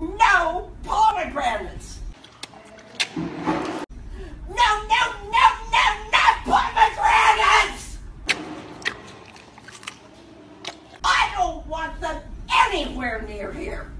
No pomegranates. No, no, no, no, No pomegranates! I don't want them anywhere near here.